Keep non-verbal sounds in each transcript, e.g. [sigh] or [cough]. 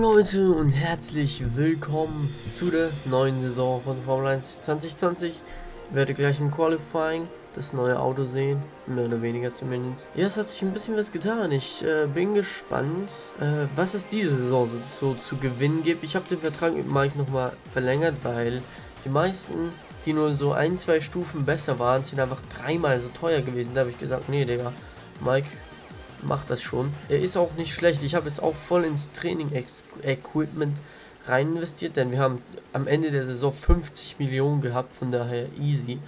Leute und herzlich willkommen zu der neuen Saison von Formel 1 2020. Ich werde gleich im Qualifying das neue Auto sehen, mehr oder weniger zumindest. Ja, es hat sich ein bisschen was getan. Ich äh, bin gespannt, äh, was es diese Saison so, so zu gewinnen gibt. Ich habe den Vertrag mit Mike nochmal verlängert, weil die meisten, die nur so ein, zwei Stufen besser waren, sind einfach dreimal so teuer gewesen. Da habe ich gesagt, nee, Digga, Mike, macht das schon. Er ist auch nicht schlecht. Ich habe jetzt auch voll ins Training-Equipment rein investiert, denn wir haben am Ende der Saison 50 Millionen gehabt, von daher easy.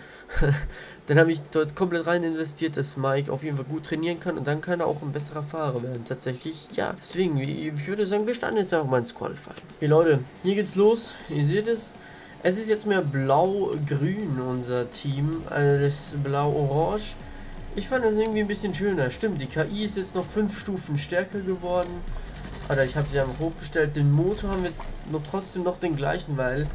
[laughs] dann habe ich dort komplett rein investiert, dass Mike auf jeden Fall gut trainieren kann und dann kann er auch ein besserer Fahrer werden. Tatsächlich, ja, deswegen, ich würde sagen, wir starten jetzt einfach mal ins Qualifying. Okay, Leute, hier geht's los. Ihr seht es. Es ist jetzt mehr blau-grün, unser Team, als blau-orange. Ich fand das irgendwie ein bisschen schöner. Stimmt, die KI ist jetzt noch fünf Stufen stärker geworden. Alter, ich habe sie einfach hochgestellt. Den Motor haben wir jetzt noch trotzdem noch den gleichen, weil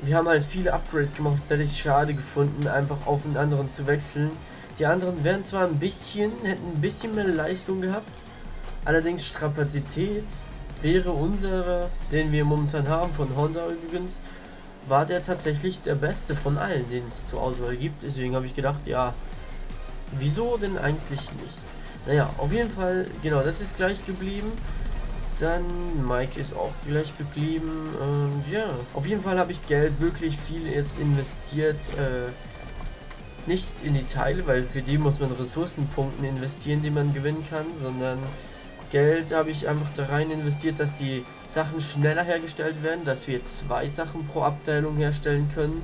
wir haben halt viele Upgrades gemacht. Da hätte ich schade gefunden, einfach auf einen anderen zu wechseln. Die anderen wären zwar ein bisschen, hätten ein bisschen mehr Leistung gehabt. Allerdings Strapazität wäre unserer, den wir momentan haben, von Honda übrigens, war der tatsächlich der beste von allen, den es zur Auswahl gibt. Deswegen habe ich gedacht, ja, Wieso denn eigentlich nicht? Naja, auf jeden Fall, genau, das ist gleich geblieben. Dann Mike ist auch gleich geblieben. Und ja, auf jeden Fall habe ich Geld wirklich viel jetzt investiert. Äh, nicht in die Teile, weil für die muss man Ressourcenpunkten investieren, die man gewinnen kann, sondern Geld habe ich einfach da rein investiert, dass die Sachen schneller hergestellt werden, dass wir zwei Sachen pro Abteilung herstellen können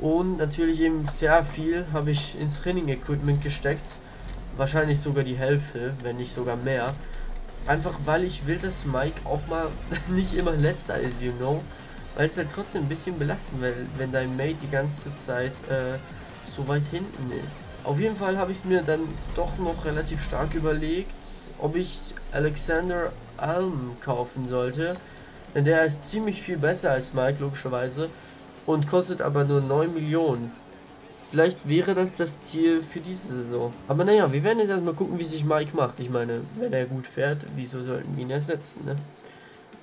und natürlich eben sehr viel habe ich ins Training-Equipment gesteckt. Wahrscheinlich sogar die Hälfte, wenn nicht sogar mehr. Einfach weil ich will, dass Mike auch mal [laughs] nicht immer letzter ist, you know. Weil es halt trotzdem ein bisschen belastend, weil wenn dein Mate die ganze Zeit äh, so weit hinten ist. Auf jeden Fall habe ich mir dann doch noch relativ stark überlegt, ob ich Alexander Alm kaufen sollte. Denn der ist ziemlich viel besser als Mike, logischerweise und kostet aber nur 9 Millionen. Vielleicht wäre das das Ziel für diese Saison. Aber naja, wir werden jetzt erstmal gucken, wie sich Mike macht. Ich meine, wenn er gut fährt, wieso sollten wir ihn ersetzen, ne?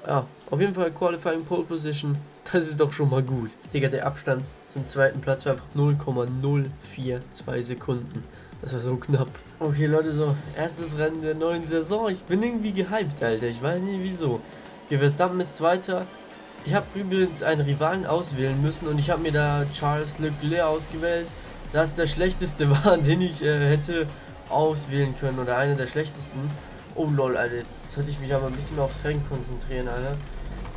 Ja, auf jeden Fall Qualifying Pole Position. Das ist doch schon mal gut. Digga, der Abstand zum zweiten Platz war einfach 0,042 Sekunden. Das war so knapp. Okay, Leute, so, erstes Rennen der neuen Saison. Ich bin irgendwie gehypt, Alter. Ich weiß nicht wieso. Okay, Verstappen ist Zweiter. Ich habe übrigens einen Rivalen auswählen müssen und ich habe mir da Charles Leclerc ausgewählt, das der schlechteste [laughs] war, den ich äh, hätte auswählen können oder einer der schlechtesten. Oh lol, Alter, jetzt sollte ich mich aber ein bisschen mehr aufs Rennen konzentrieren, Alter.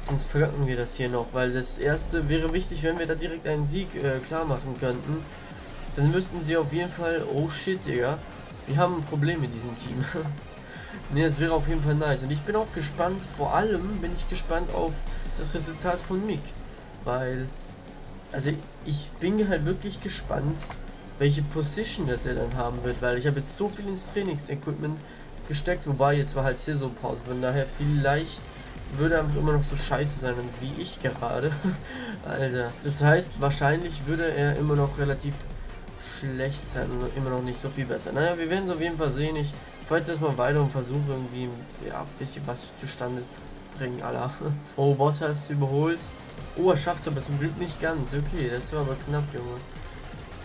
Sonst vergacken wir das hier noch, weil das erste wäre wichtig, wenn wir da direkt einen Sieg äh, klar machen könnten. Dann müssten sie auf jeden Fall, oh shit, Digga, wir haben ein Problem mit diesem Team. [laughs] ne, das wäre auf jeden Fall nice. Und ich bin auch gespannt, vor allem bin ich gespannt auf das Resultat von Mick. Weil, also ich bin halt wirklich gespannt, welche Position das er dann haben wird, weil ich habe jetzt so viel ins Trainingsequipment gesteckt, wobei jetzt war halt Saisonpause, von daher vielleicht würde er immer noch so scheiße sein wie ich gerade. [laughs] Alter. Das heißt, wahrscheinlich würde er immer noch relativ schlecht sein und immer noch nicht so viel besser. Naja, wir werden es auf jeden Fall sehen. Ich fahre jetzt erstmal weiter und versuche irgendwie ja, ein bisschen was zustande zu bringen, Alter. [laughs] Oh, Bottas überholt. Oh, er schafft es aber zum Glück nicht ganz. Okay, das war aber knapp, Junge.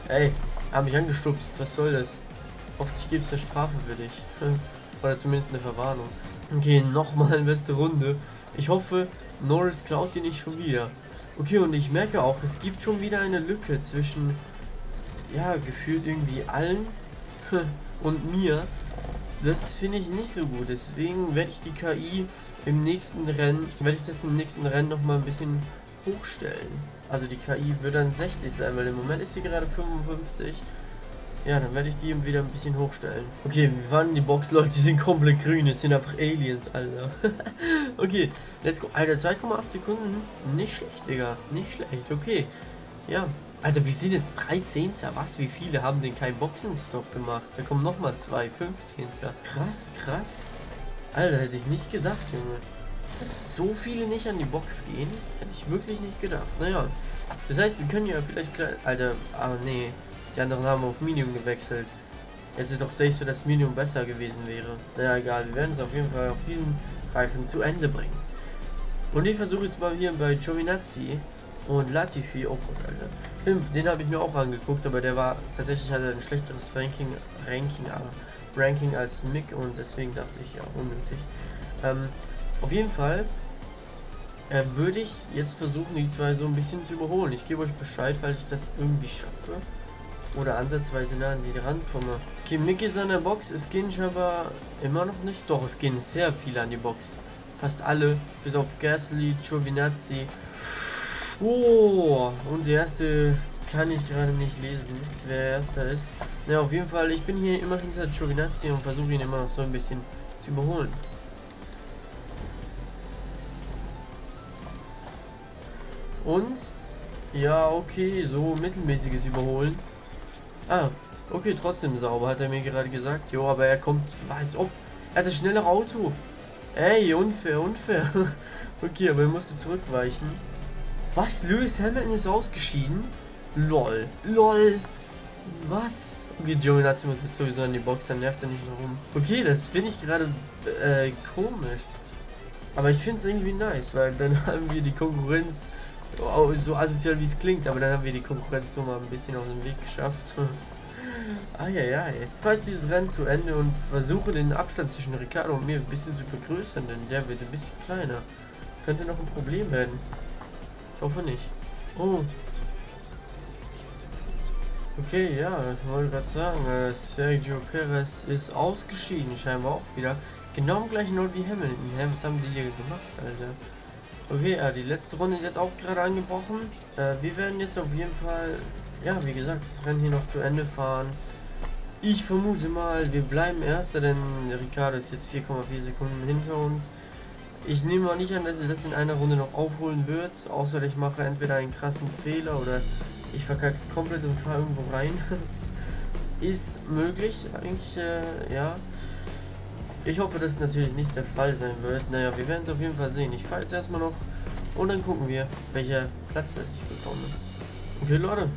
Ey, hat mich angestupst. Was soll das? Hoffentlich gibt es eine Strafe für dich. [laughs] Oder zumindest eine Verwarnung. Okay, nochmal beste Runde. Ich hoffe, Norris klaut die nicht schon wieder. Okay, und ich merke auch, es gibt schon wieder eine Lücke zwischen, ja, gefühlt irgendwie allen [laughs] und mir. Das finde ich nicht so gut. Deswegen werde ich die KI im nächsten Rennen, werde ich das im nächsten Rennen noch mal ein bisschen hochstellen. Also die KI wird dann 60 sein, weil im Moment ist sie gerade 55. Ja, dann werde ich die wieder ein bisschen hochstellen. Okay, wir fahren in die Box, Leute, die sind komplett grün. Es sind einfach Aliens, Alter. [laughs] okay, let's go. Alter, 2,8 Sekunden. Nicht schlecht, Digga. Nicht schlecht. Okay. Ja. Alter, wir sind jetzt 13. Was? Wie viele haben denn keinen Boxenstopp gemacht? Da kommen nochmal zwei. 15. Krass, krass. Alter, hätte ich nicht gedacht, Junge. Dass so viele nicht an die Box gehen, hätte ich wirklich nicht gedacht. Naja, das heißt, wir können ja vielleicht gleich... Alter, ah nee, die anderen haben auf Medium gewechselt. Es ist doch safe so, dass Medium besser gewesen wäre. Naja, egal, wir werden es auf jeden Fall auf diesen Reifen zu Ende bringen. Und ich versuche jetzt mal hier bei Giovinazzi und Latifi, oh Gott, Alter. Stimmt, den habe ich mir auch angeguckt, aber der war tatsächlich hatte ein schlechteres Ranking, Ranking, aber Ranking als Mick und deswegen dachte ich ja unnötig. Ähm, auf jeden Fall äh, würde ich jetzt versuchen, die zwei so ein bisschen zu überholen. Ich gebe euch Bescheid, falls ich das irgendwie schaffe. Oder ansatzweise nah an die rankomme. Okay, Mick ist an der Box, es gehen aber immer noch nicht. Doch, es gehen sehr viele an die Box. Fast alle, bis auf Gasly, Giovinazzi. Oh, und der erste kann ich gerade nicht lesen, wer erster ist. Na, auf jeden Fall, ich bin hier immer hinter Giovinazzi und versuche ihn immer noch so ein bisschen zu überholen. Und? Ja, okay, so mittelmäßiges Überholen. Ah, okay, trotzdem sauber, hat er mir gerade gesagt. Jo, aber er kommt, weiß ob, er hat das schnellere Auto. Ey, unfair, unfair. [laughs] okay, aber er musste zurückweichen. Was? Lewis Hamilton ist ausgeschieden? Lol. Lol. Was? Okay, Giovinazzi muss jetzt sowieso in die Box, dann nervt er nicht mehr rum. Okay, das finde ich gerade äh, komisch. Aber ich finde es irgendwie nice, weil dann [laughs] haben wir die Konkurrenz so asozial wie es klingt, aber dann haben wir die Konkurrenz so mal ein bisschen aus dem Weg geschafft. [laughs] Eieiei. Falls dieses Rennen zu Ende und versuche den Abstand zwischen Ricardo und mir ein bisschen zu vergrößern, denn der wird ein bisschen kleiner. Könnte noch ein Problem werden. Ich hoffe nicht. Oh. Okay, ja, ich wollte gerade sagen, äh, Sergio Perez ist ausgeschieden, scheinbar auch wieder. Genau im gleichen Ort wie Hamilton. Was haben die hier gemacht, Alter? Okay, ja, die letzte Runde ist jetzt auch gerade angebrochen. Äh, wir werden jetzt auf jeden Fall, ja, wie gesagt, das Rennen hier noch zu Ende fahren. Ich vermute mal, wir bleiben Erster, denn Ricardo ist jetzt 4,4 Sekunden hinter uns. Ich nehme mal nicht an, dass er das in einer Runde noch aufholen wird, außer ich mache entweder einen krassen Fehler oder ich verkacke es komplett und fahre irgendwo rein. [laughs] ist möglich, eigentlich, äh, ja. Ich hoffe, dass natürlich nicht der Fall sein wird. Naja, wir werden es auf jeden Fall sehen. Ich fahre jetzt erstmal noch und dann gucken wir, welcher Platz das ich bekomme. Okay, Leute.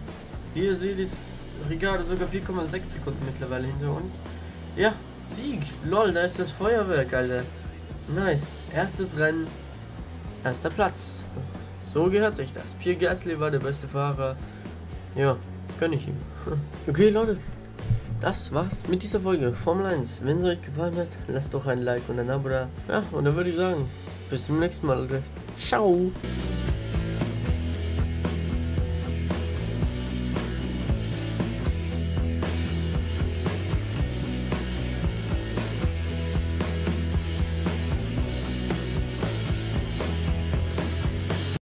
Wie ihr seht, ist Ricardo sogar 4,6 Sekunden mittlerweile hinter uns. Ja, Sieg. Lol, da ist das Feuerwerk, Alter. Nice. Erstes Rennen. Erster Platz. So gehört sich das. Pierre Gasly war der beste Fahrer. Ja, gönn ich ihm. [laughs] Okay, Leute das war's mit dieser Folge Formel 1. Wenn es euch gefallen hat, lasst doch ein Like und ein Abo da. Ja, und dann würde ich sagen, bis zum nächsten Mal, Leute. Ciao.